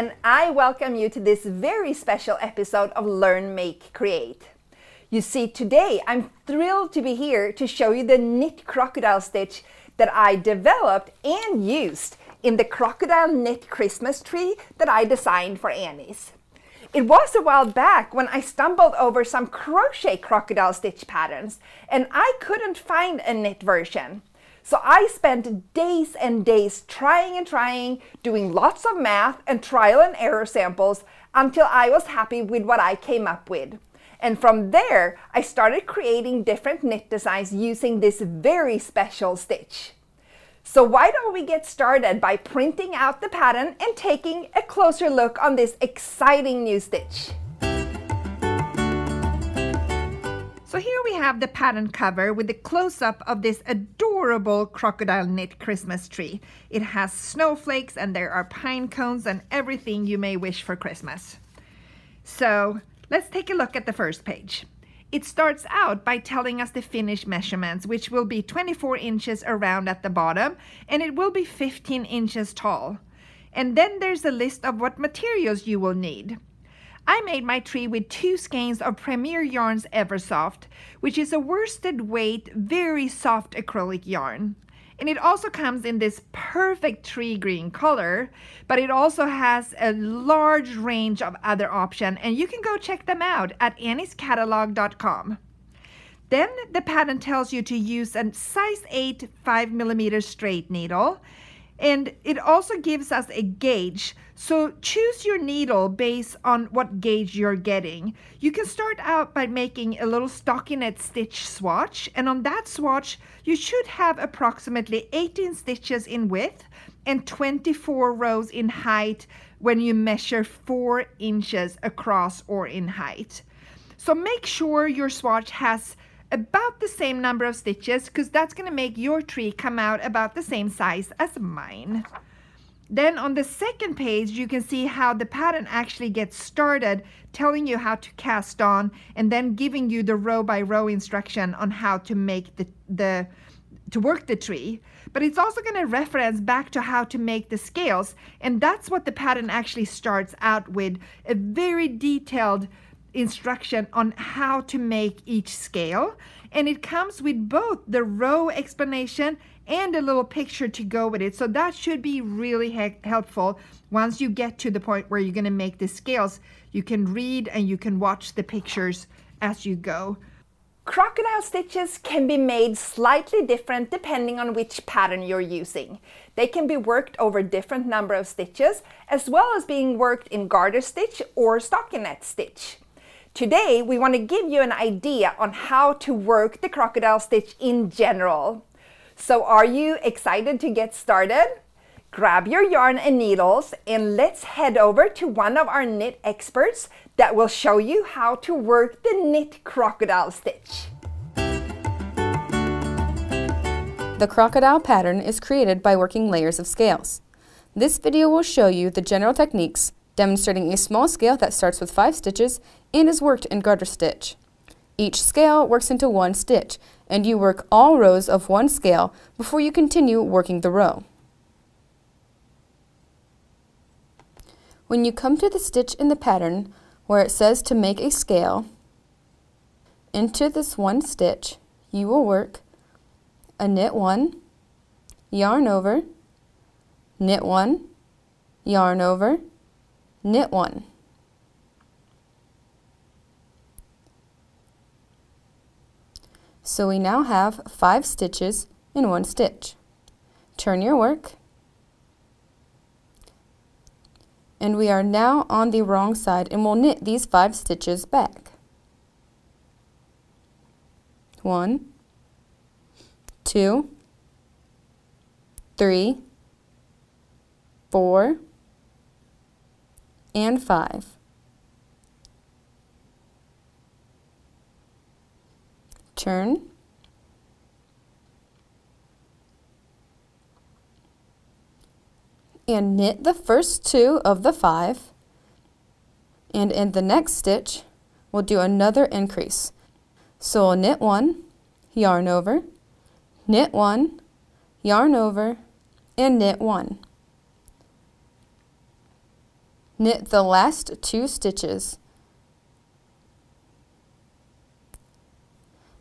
and I welcome you to this very special episode of Learn, Make, Create. You see, today I'm thrilled to be here to show you the knit crocodile stitch that I developed and used in the crocodile knit Christmas tree that I designed for Annie's. It was a while back when I stumbled over some crochet crocodile stitch patterns and I couldn't find a knit version. So I spent days and days trying and trying, doing lots of math and trial and error samples until I was happy with what I came up with. And from there, I started creating different knit designs using this very special stitch. So why don't we get started by printing out the pattern and taking a closer look on this exciting new stitch. So here we have the pattern cover with the close-up of this adorable crocodile knit Christmas tree. It has snowflakes and there are pine cones and everything you may wish for Christmas. So let's take a look at the first page. It starts out by telling us the finished measurements, which will be 24 inches around at the bottom, and it will be 15 inches tall. And then there's a list of what materials you will need. I made my tree with two skeins of Premier Yarns Eversoft, which is a worsted weight, very soft acrylic yarn. And it also comes in this perfect tree green color, but it also has a large range of other options, and you can go check them out at anniescatalog.com. Then the pattern tells you to use a size 8 5 millimeter straight needle and it also gives us a gauge. So choose your needle based on what gauge you're getting. You can start out by making a little stockinette stitch swatch. And on that swatch, you should have approximately 18 stitches in width and 24 rows in height when you measure 4 inches across or in height. So make sure your swatch has about the same number of stitches because that's going to make your tree come out about the same size as mine. Then on the second page, you can see how the pattern actually gets started, telling you how to cast on, and then giving you the row by row instruction on how to make the, the to work the tree. But it's also going to reference back to how to make the scales, and that's what the pattern actually starts out with, a very detailed instruction on how to make each scale and it comes with both the row explanation and a little picture to go with it so that should be really helpful once you get to the point where you're going to make the scales you can read and you can watch the pictures as you go Crocodile stitches can be made slightly different depending on which pattern you're using. They can be worked over different number of stitches as well as being worked in garter stitch or stockinette stitch. Today, we want to give you an idea on how to work the crocodile stitch in general. So are you excited to get started? Grab your yarn and needles and let's head over to one of our knit experts that will show you how to work the knit crocodile stitch. The crocodile pattern is created by working layers of scales. This video will show you the general techniques demonstrating a small scale that starts with 5 stitches and is worked in garter stitch. Each scale works into one stitch, and you work all rows of one scale before you continue working the row. When you come to the stitch in the pattern where it says to make a scale, into this one stitch, you will work a knit one, yarn over, knit one, yarn over, knit one. So we now have five stitches in one stitch. Turn your work. And we are now on the wrong side and we'll knit these five stitches back. One, two, three, four, and 5. Turn. And knit the first two of the 5. And in the next stitch, we'll do another increase. So we'll knit 1, yarn over, knit 1, yarn over, and knit 1. Knit the last two stitches.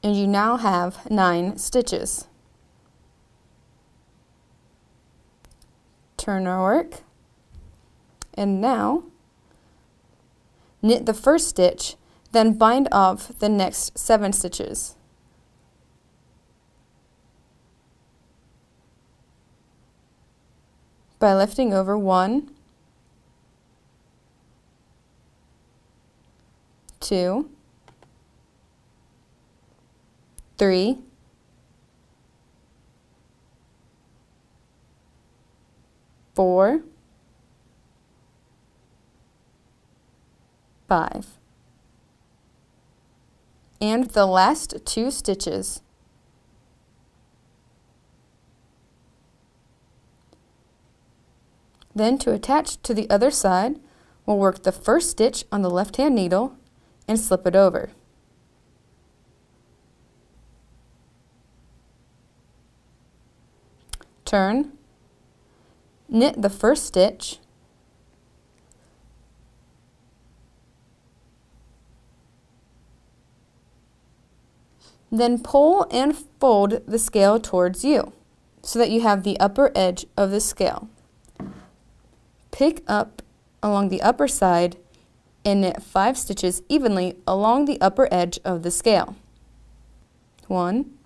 And you now have nine stitches. Turn our work. And now, knit the first stitch, then bind off the next seven stitches. by lifting over one, two, three, four, five. And the last two stitches. Then to attach to the other side, we'll work the first stitch on the left-hand needle and slip it over. Turn, knit the first stitch, then pull and fold the scale towards you so that you have the upper edge of the scale. Pick up along the upper side and knit 5 stitches evenly along the upper edge of the scale. One,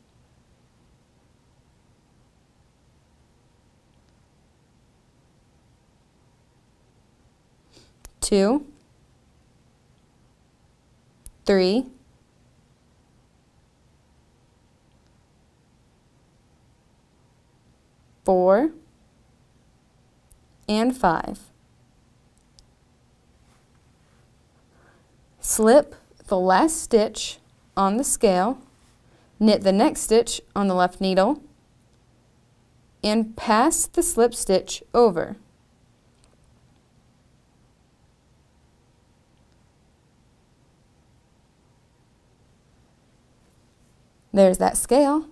two, three, four, and 5. Slip the last stitch on the scale, knit the next stitch on the left needle, and pass the slip stitch over. There's that scale,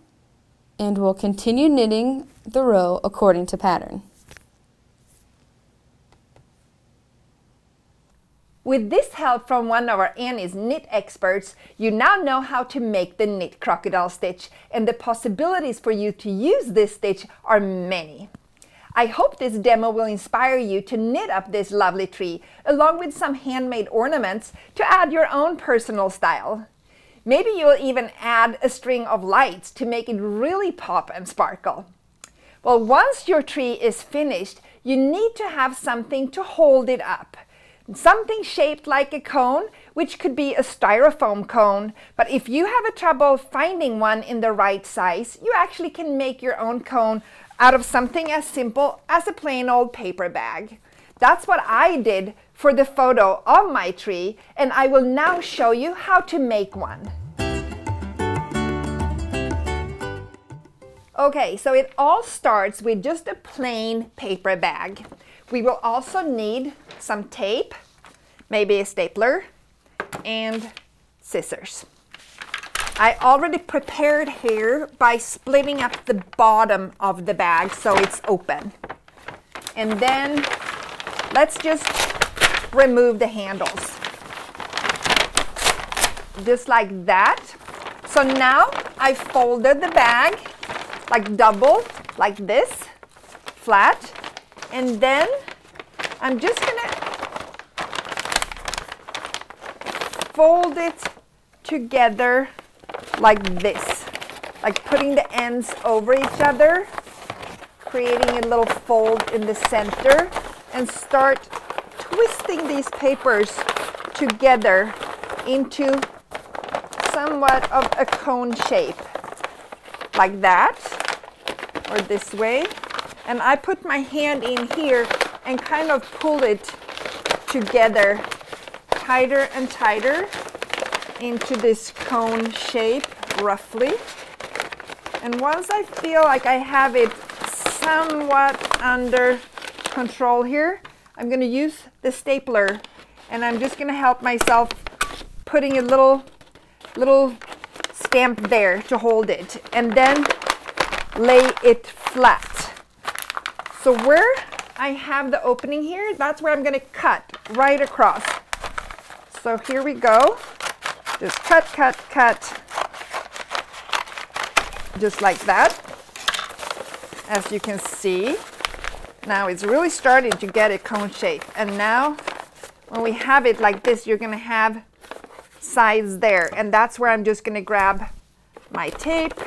and we'll continue knitting the row according to pattern. With this help from one of our Annie's knit experts, you now know how to make the knit crocodile stitch and the possibilities for you to use this stitch are many. I hope this demo will inspire you to knit up this lovely tree along with some handmade ornaments to add your own personal style. Maybe you'll even add a string of lights to make it really pop and sparkle. Well, once your tree is finished, you need to have something to hold it up something shaped like a cone, which could be a styrofoam cone. But if you have a trouble finding one in the right size, you actually can make your own cone out of something as simple as a plain old paper bag. That's what I did for the photo of my tree, and I will now show you how to make one. Okay, so it all starts with just a plain paper bag. We will also need some tape, maybe a stapler, and scissors. I already prepared here by splitting up the bottom of the bag so it's open. And then let's just remove the handles. Just like that. So now I folded the bag like double, like this, flat, and then I'm just gonna fold it together like this, like putting the ends over each other, creating a little fold in the center, and start twisting these papers together into somewhat of a cone shape, like that, or this way. And I put my hand in here and kind of pull it together tighter and tighter into this cone shape roughly. And once I feel like I have it somewhat under control here, I'm going to use the stapler and I'm just going to help myself putting a little little stamp there to hold it and then lay it flat. So where I have the opening here. That's where I'm going to cut right across. So here we go. Just cut, cut, cut. Just like that. As you can see, now it's really starting to get a cone shape. And now when we have it like this, you're going to have sides there. And that's where I'm just going to grab my tape,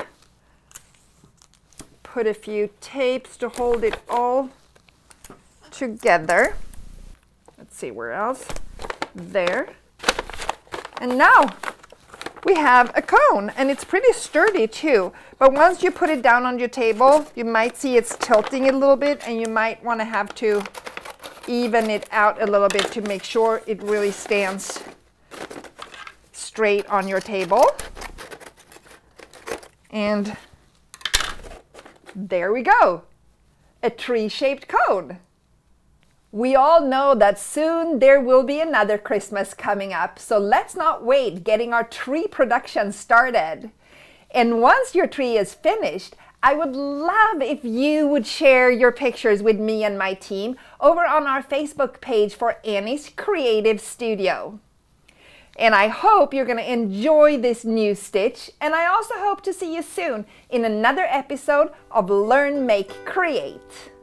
put a few tapes to hold it all together. Let's see where else. There. And now we have a cone and it's pretty sturdy too. But once you put it down on your table, you might see it's tilting a little bit and you might want to have to even it out a little bit to make sure it really stands straight on your table. And there we go, a tree-shaped cone. We all know that soon there will be another Christmas coming up, so let's not wait getting our tree production started. And once your tree is finished, I would love if you would share your pictures with me and my team over on our Facebook page for Annie's Creative Studio. And I hope you're going to enjoy this new stitch, and I also hope to see you soon in another episode of Learn, Make, Create.